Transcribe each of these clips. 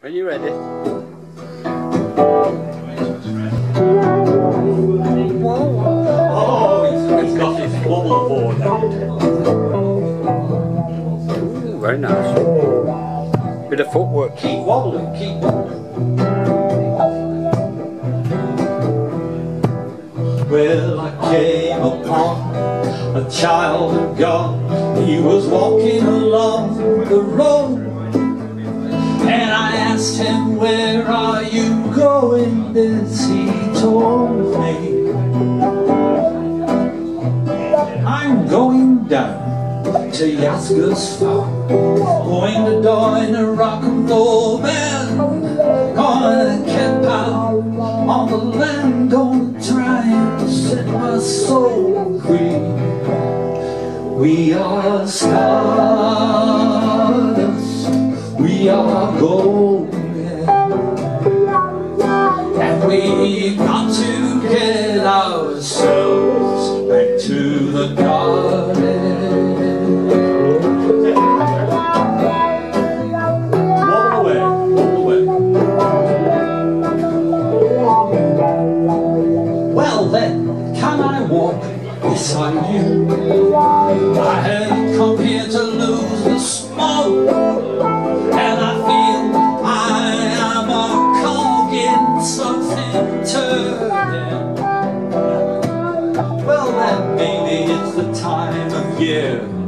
When you ready. Oh, he's got his wobble board. Ooh, very nice. Bit of footwork. Keep wobbling, keep wobbling. Well, I came upon a child God. He was walking along the road. Asked him, where are you going? This he told me. I'm going down to Yasgur's farm. Going to join a rock and roll band. Gonna camp out on the land. Gonna try and set my soul free. We are stardust. We are golden. And we got to get ourselves back to the garden. Time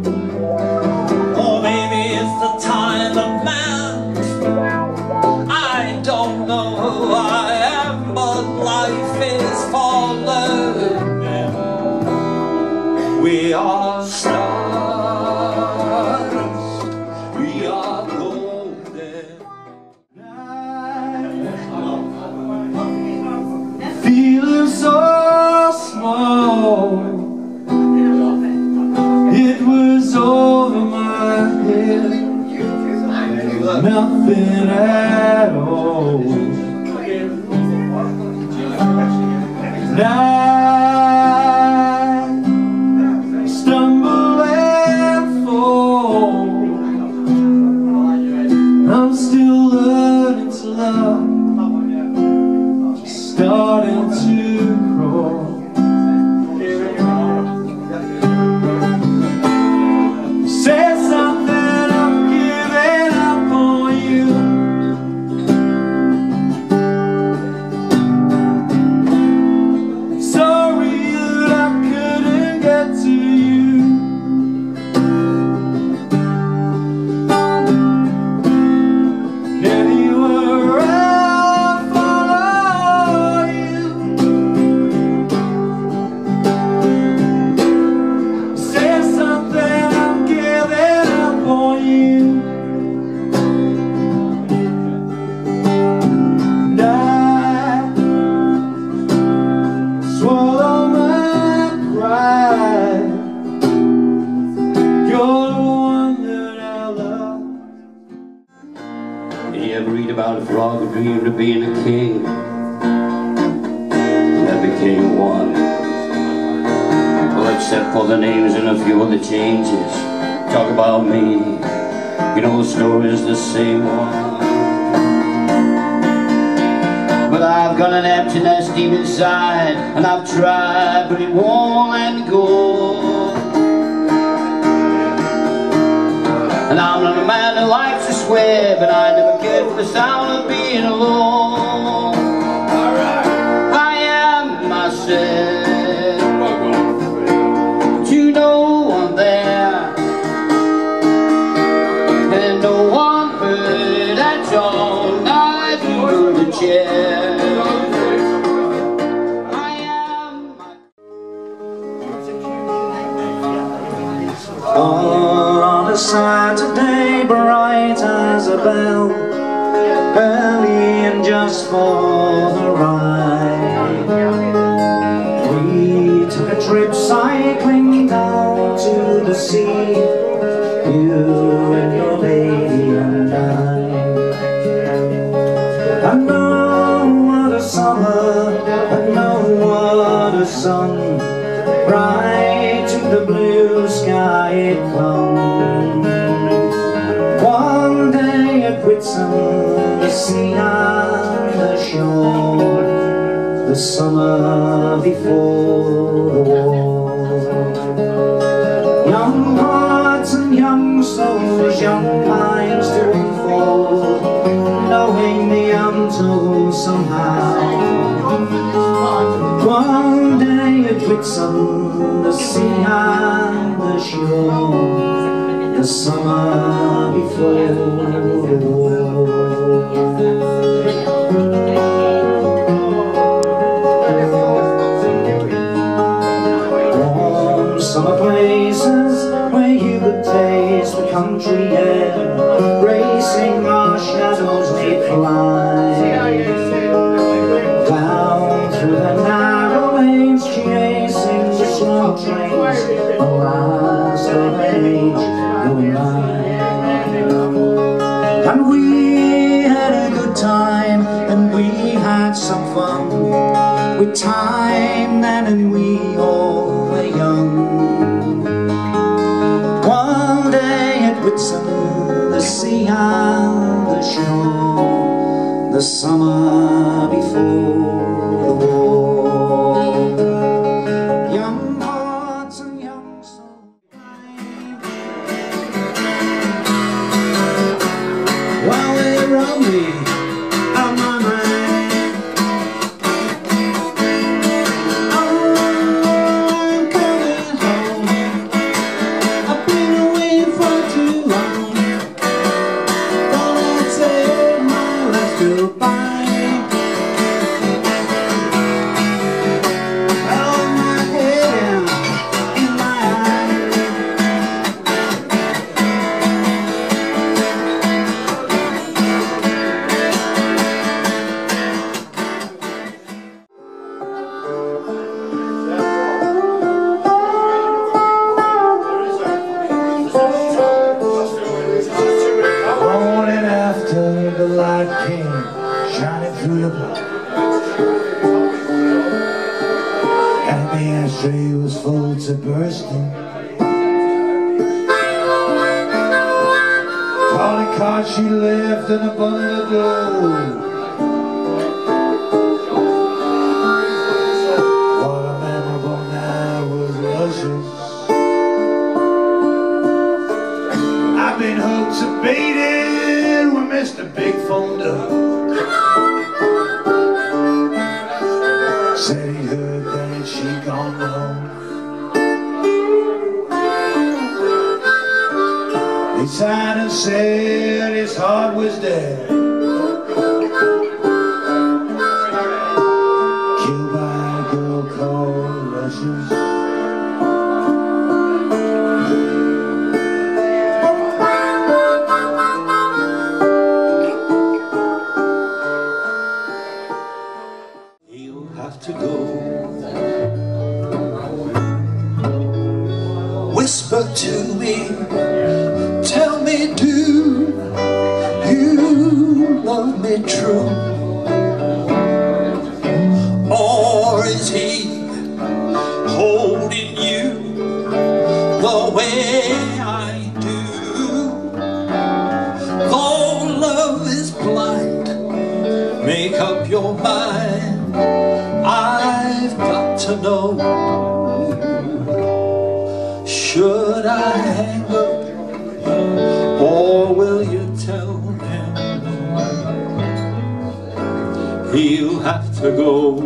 nothing at all. And being a king? That became one. Well, except for the names and a few other changes. Talk about me. You know the story's the same one. But I've got an emptiness deep inside, and I've tried, but it won't let me go. And I'm not a man that likes to swear, but I never cared for the sound of being alone. A Saturday, bright as a bell, early and just for the ride. We took a trip cycling down to the sea, you and your lady and I. I know what a summer, I know what a sun, Whitsun, the sea and the shore The summer before the war. Young hearts and young souls, young minds to unfold Knowing the untold somehow. One day at Whitsun, the sea and the shore The summer before had some fun With time then and we all were young. One day at Whitsun, the sea and the shore The summer before ashtray was full to bursting Calling card she left in a bundle of dough What a memorable night was I've been hooked to Mr. Big phoned. Said he heard And said his heart was dead. He'll have to go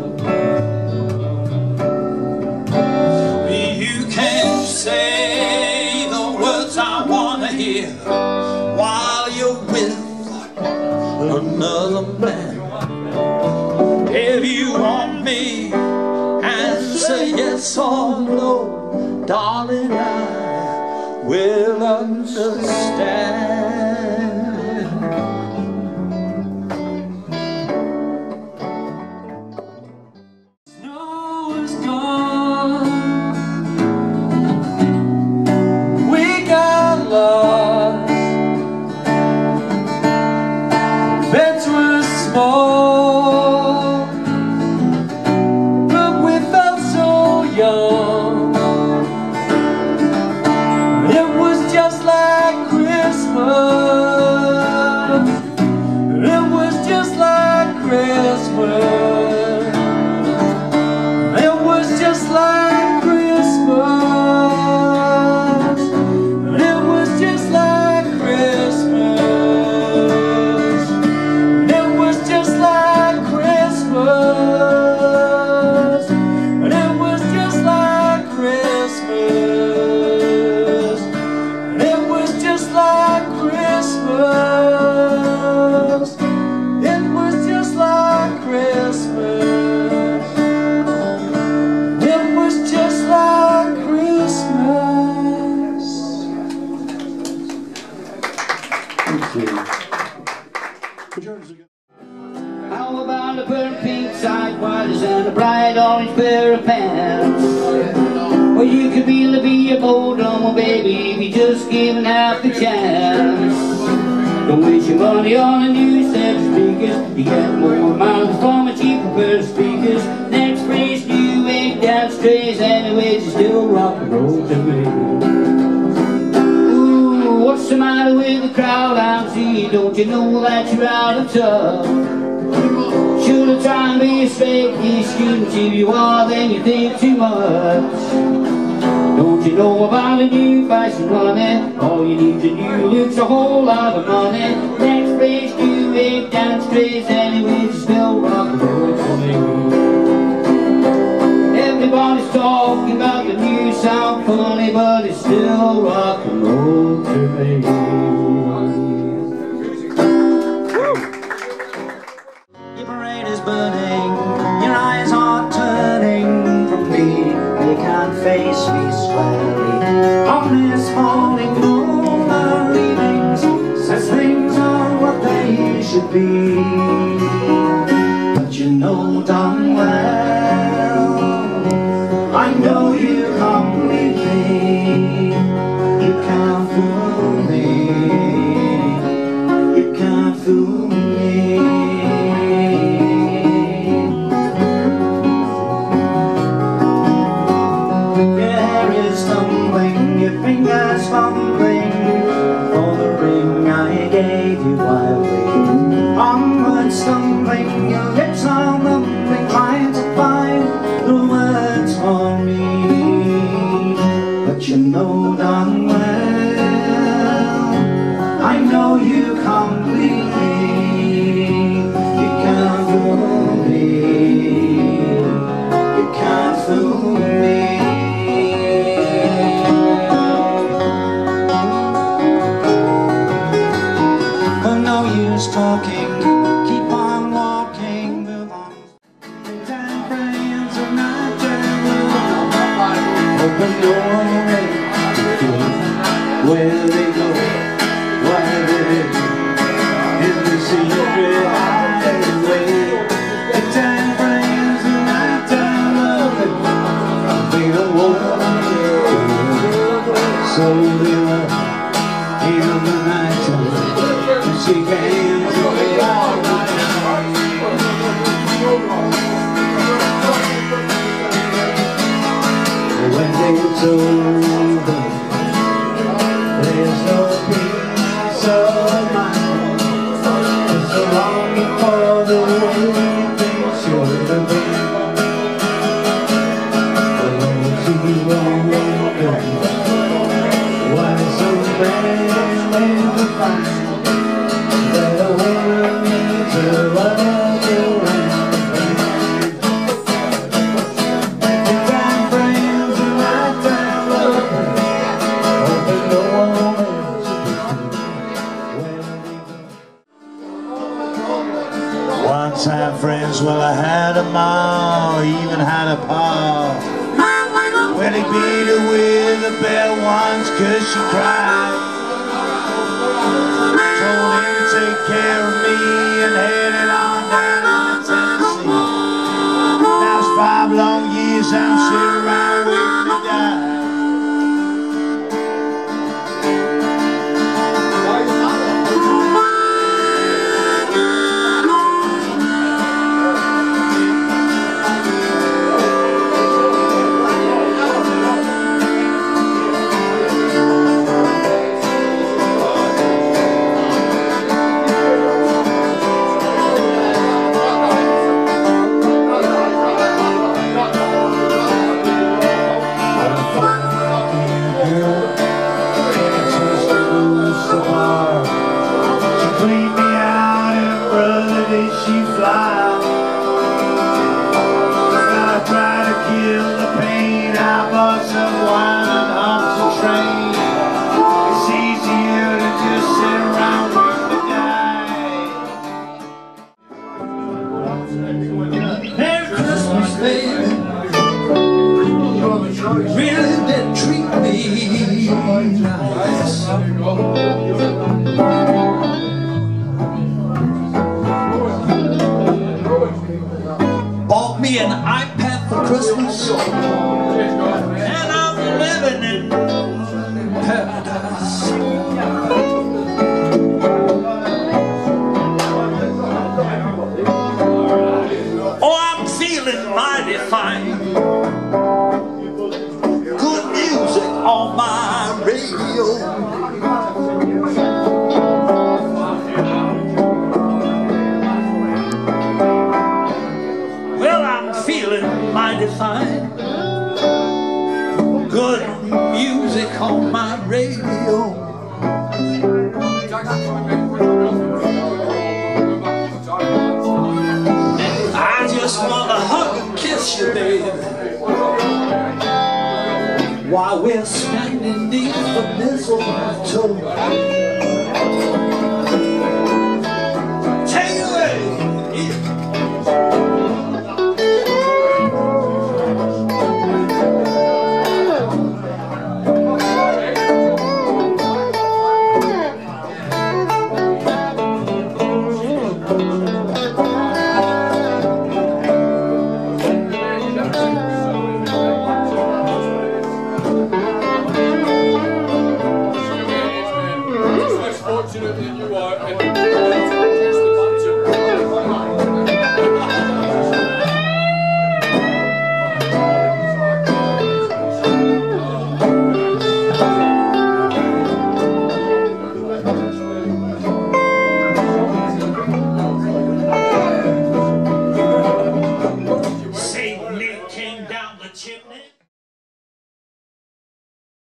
You can say the words I want to hear While you're with another man if you want me, answer yes or no, darling. I will understand. You get more miles from a cheaper pair of speakers. Next place you ain't down strays anyways, you still rock and roll to me. Ooh, what's the matter with the crowd I'm seeing? Don't you know that you're out of touch? Should I try and be a straight student? If you are, then you think too much. Don't you know about a new fashion running? All you need to do looks a whole lot of money. Next place you ain't dance craze anyway, you still rock and roll me. Everybody's talking about the new sound funny, but it's still rock and roll to me. Pa. Well he beat her with a bell once cause she cried. Told him to take care of me and headed on down to Tennessee. Now it's five long years I'm sitting around waiting to die. You, baby. While we're standing neath the mistletoe.